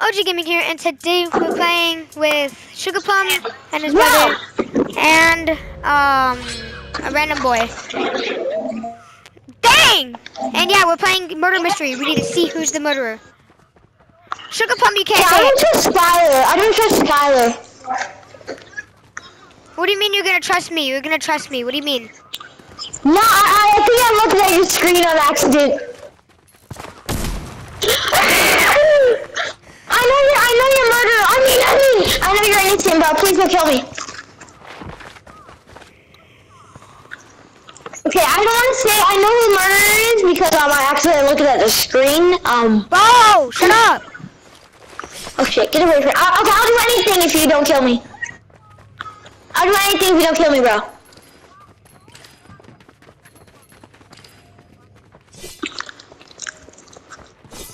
OG Gaming here, and today we're playing with Sugar Plum and his brother, and um, a random boy. Dang! And yeah, we're playing murder mystery. We need to see who's the murderer. Sugar Plum, you can't Yeah, I don't trust Skylar. I don't trust Skylar. What do you mean you're gonna trust me? You're gonna trust me. What do you mean? No, I, I think I looked at your screen on accident. I know you're, I know you're murderer. I mean, I know you're innocent, but please don't kill me. Okay, I don't want to say I know who the murderer is because um, I accidentally looked at the screen. Um, Bro, shut up! oh shit, get away from me. I, okay, I'll do anything if you don't kill me. I'll do anything if you don't kill me, bro.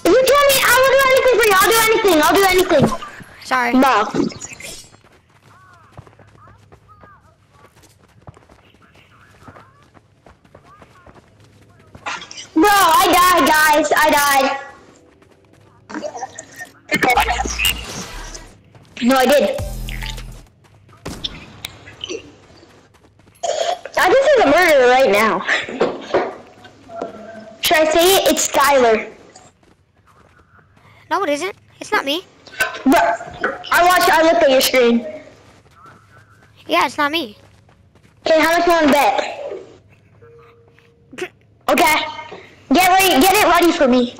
If you kill me, I will do anything for you. I'll do anything. I'll do anything. Sorry. Bro, I died, guys. I died. No, I did. I just is a murderer right now. Should I say it? It's Skylar. No, it isn't. It's not me. Bro, I watched. I looked at your screen. Yeah, it's not me. Okay, how much you want to bet? Okay. Get. It ready for me.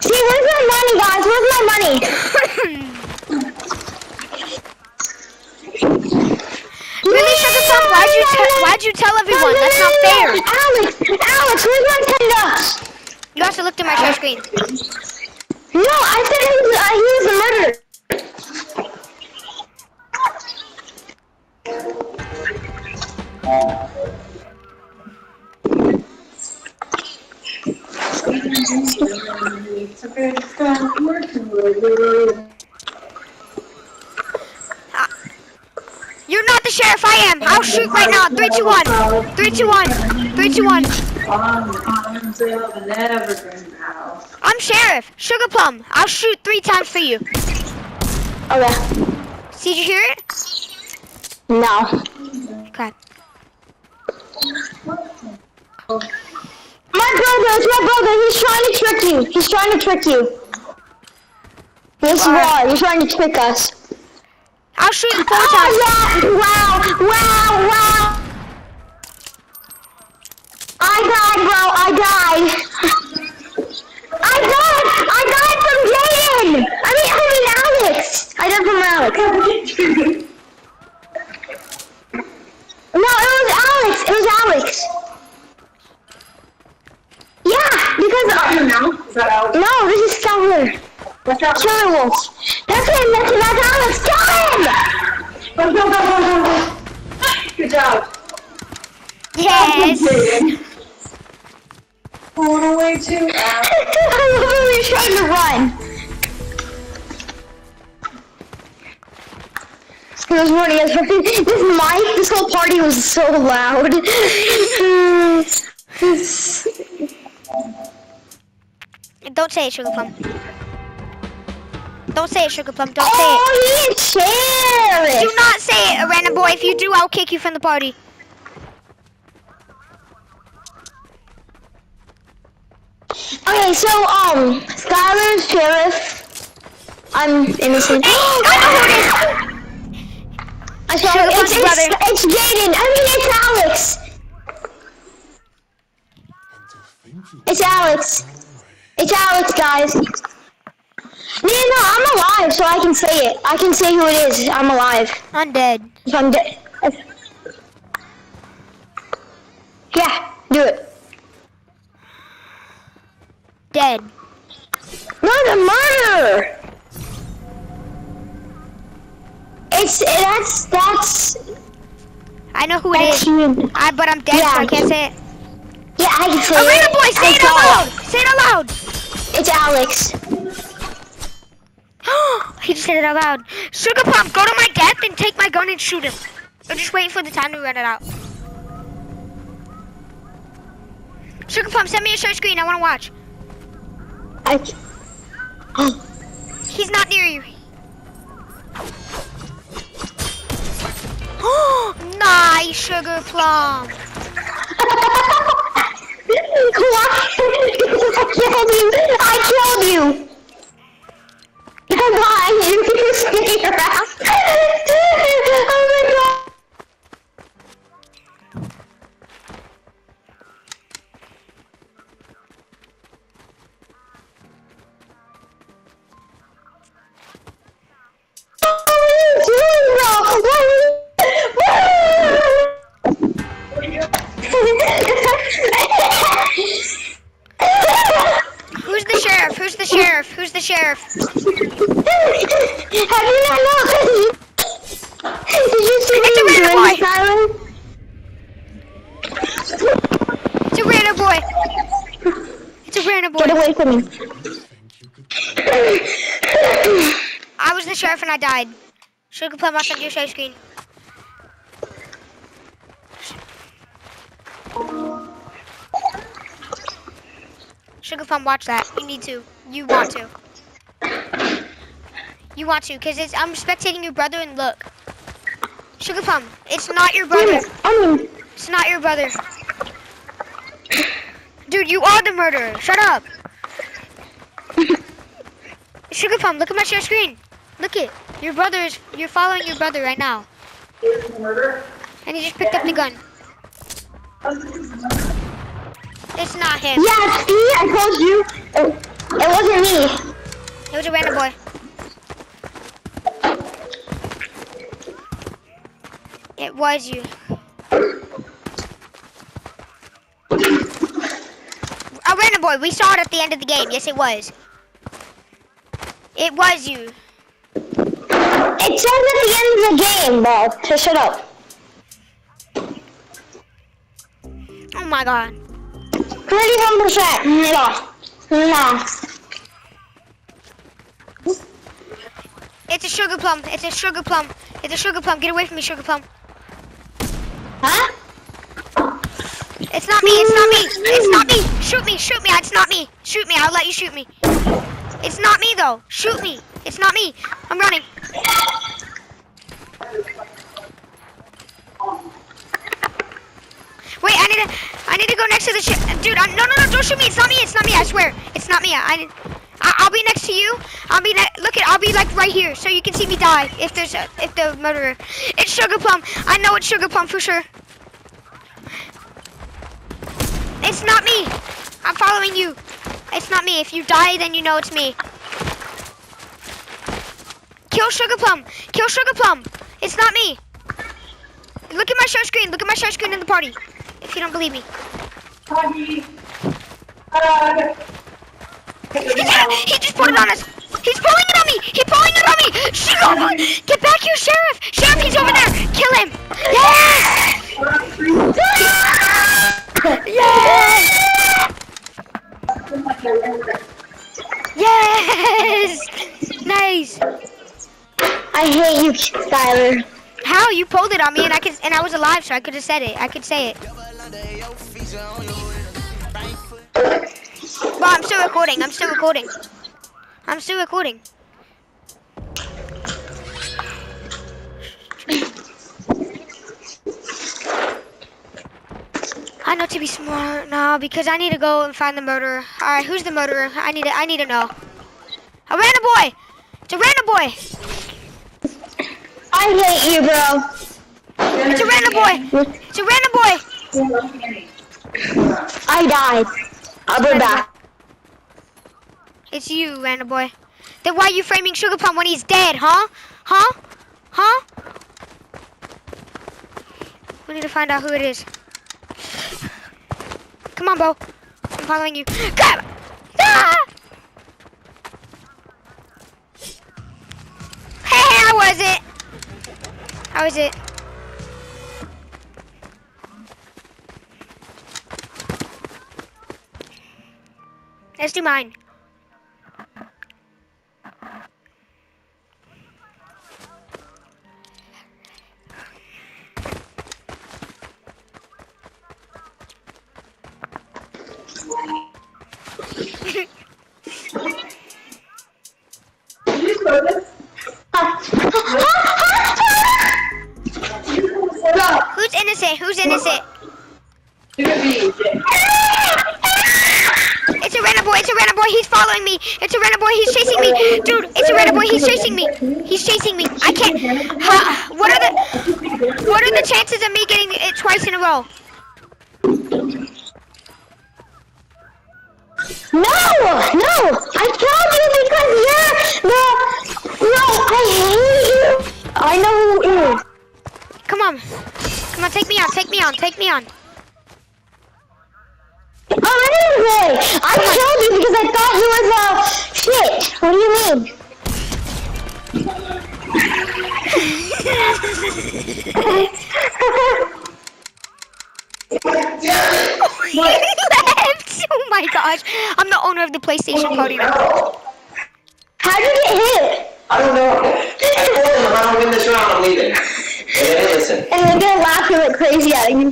See, where's my money, guys? Where's my money? Really, Sugar Plum? Why'd you te- Why'd you tell everyone? That's not fair. Alex, Alex, where's my ten bucks? You also looked at my share screen. No, I said he was, uh, he was a murderer. You're not the sheriff. I am. I'll shoot right now. Three, two, one. Three, two, one. Three, two, one. until the Evergreen House. I'm sheriff. Sugar Plum. I'll shoot three times for you. Okay. See, did you hear it? No. Okay. My brother, it's my brother. He's trying to trick you. He's trying to trick you. Yes, you Why? are. You're trying to trick us. I'll shoot four times. Oh, yeah. Wow. Wow. Wow. I died, bro. I died. I died. I died from Jaden. I mean, I mean Alex. I died from Alex. No, it was Alex. It was Alex. Yeah, because uh, Is that out? no, this is Skyler. What's up? Killer Wolf. That's him. That's him. That's Alex. Kill him. Go, go, go, go, go, go. Good job. Yes. Going away too. I love when we're trying to run. It was as. This mic, this whole party was so loud. Don't say it, Sugar Plum. Don't say it, Sugar Plum. Don't say it. oh, he's sheriff. Do not say it, a random boy. If you do, I'll kick you from the party. Okay, so um, Skylar's sheriff. I'm innocent. I know who it is. I saw Sugar. It's, brother. it's, it's Jaden. I mean, it's Alex. It's Alex. It's Alex, guys. No, no, I'm alive, so I can say it. I can say who it is. I'm alive. I'm dead. If I'm dead. Yeah, do it. dead. No, the murderer. It's that's that's I know who it is. you. I, but I'm dead, so I can't say it. Yeah, I can say Arena it. boy, say I it out loud. Say it out loud. It's Alex. He just said it out loud. Sugar Plum, go to my death and take my gun and shoot him. I'm just waiting for the time to run it out. Sugar Plum, send me a share screen. I want to watch. I. Oh. He's not near you. Oh Nice, Sugar Plum. I killed you. I killed you. Sheriff? Who's the sheriff? Have you not noticed? Did you see It's a what random boy. doing, It's a random boy. It's a random boy. Get away from me. I was the sheriff and I died. Sugar Plum, I'll send you a screen. Sugar Plum, watch that. You need to. You want to. You want to, because it's I'm spectating your brother and look. Sugar Plum, it's not your brother. I mean, It's not your brother. Dude, you are the murderer. Shut up. Sugar Plum, look at my share screen. Look it. Your brother is. You're following your brother right now. And he just picked up the gun. It's not him. yeah, see, I told you. Oh, It, wasn't me. It was a random boy. It was you. A random boy. We saw it at the end of the game. Yes, it was. It was you. It says at the end of the game, bro. So shut up. Oh my god. 31%. No. No. It's a sugar plum. It's a sugar plum. It's a sugar plum. Get away from me, sugar plum. Huh? It's not me. It's not me. It's not me. Shoot me. Shoot me. It's not me. Shoot me. I'll let you shoot me. It's not me though. Shoot me. It's not me. I'm running. Wait, I need to. I need to go next to the ship, dude. I, no, no, no! Don't shoot me. It's not me. It's not me. I swear, it's not me. I, I I'll be next to you. I'll be look at. I'll be like right here, so you can see me die if there's a, if the murderer. It's Sugar Plum. I know it's Sugar Plum for sure. It's not me. I'm following you. It's not me. If you die, then you know it's me. Kill Sugar Plum. Kill Sugar Plum. It's not me. Look at my share screen. Look at my share screen in the party. If you don't believe me. Huggy. Hug. He just put it on us. He's pulling it on me. He's pulling it on me. Sugar, get back here, Sheriff. Sheriff, he's over there. Kill him. Yes. Yes. Yes. Nice. I hate you, Skylar. How you pulled it on me and I could and I was alive, so I could have said it. I could say it. I'm still recording. I'm still recording. I'm still recording. I know to be smart now because I need to go and find the murderer. All right, who's the murderer? I need to. I need to know. A random boy. It's a random boy. I hate you, bro. It's a random boy. It's a random boy. I died. I'll be back. It's you, random boy. Then why are you framing Sugar Plum when he's dead, huh? Huh? Huh? We need to find out who it is. Come on, Bo. I'm following you. Grab! Ah! Hey, how was it? How was it? Let's do mine. Who's innocent? Who's innocent? It's a random boy. It's a random boy. He's following me. It's a random boy. He's chasing me. Dude, it's a random boy. He's chasing me. He's chasing me. I can't. Ha, what are the What are the chances of me getting it twice in a row? No, no, I killed you because you're the. No, I hate you. I know who it is. Come on. Come on, take me on. Take me on. Take me on. Oh, anyway, I killed you because I thought you was a shit. What do you mean? Oh my gosh, I'm the owner of the PlayStation party now. How did you get hit? I don't know. I told him if I don't win this round, I'm leaving. They didn't listen. And then they're laughing like crazy at you.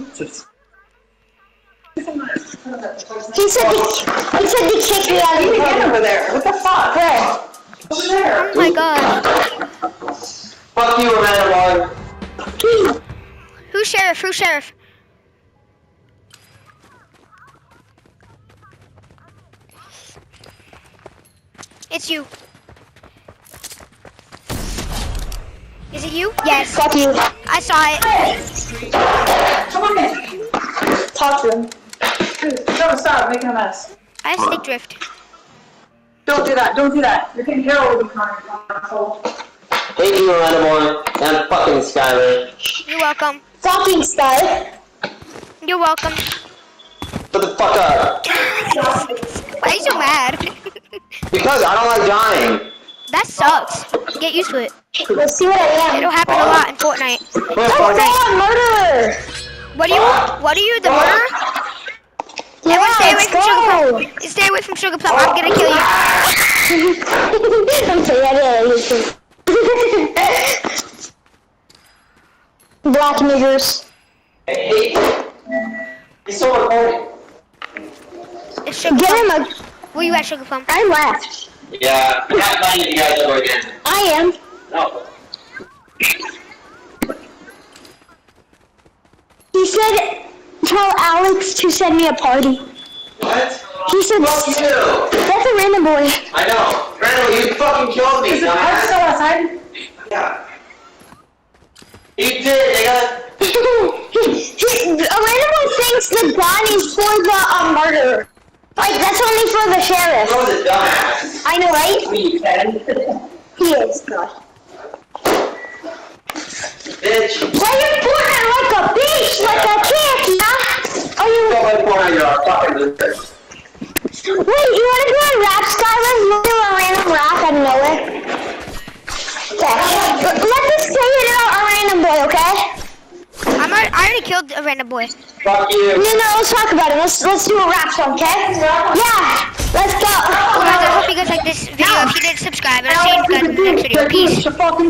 He said he, he said he kicked me out of the party. over there. What the fuck? Where? Over there. Oh my god. Fuck you, Amanda Boy. Who's sheriff? Who's sheriff? It's you. Is it you? Yes. Fuck you. I saw it. Come on in. Talk to him. Dude, Don't stop making a mess. I have stick drift. Don't do that. Don't do that. You're getting Harold with Connor. asshole. You, Amanda Boy. And fucking Skyler. You're welcome. Fucking Sky. You're welcome. Shut the fuck up. Why are you so mad? Because I don't like dying. That sucks. Get used to it. Let's see what I am. It'll happen a lot in Fortnite. Well, Oh, God, murderer. What are you? What are you, the murderer? Yeah, stay away from go. Sugar Stay away from Sugar Plum. I'm gonna kill you. I'm sorry, I didn't Black niggers. I hate you. So recording. Get him a. Where you at, Sugar Plum? I left. Yeah, I'm not playing you guys ever again. I am. No. He said, tell Alex to send me a party. What? He said, Fuck you. that's a random boy. I know. Randall, you fucking killed me, Is the car still outside? Yeah. You did, nigga. a random boy thinks the gun is for the uh, murderer. Like, that's only for the sheriff. That was a dumbass. I know, right? He is. God. Bitch. Play your Fortnite like a bitch, like a champ, yeah? Oh, you... Don't let point you're a fucking loser. Wait, you wanna do a rap? You do a random rap out of nowhere? Okay. Let's just say it about a random boy, okay? I'm already, I already killed a random boy. Fuck No, you. no, no, let's talk about it. Let's let's do a rap song, okay? Yeah, let's go. Well, guys, I hope you guys like this video. If you did, subscribe. And I'll see you guys in the next video. Peace. Fucking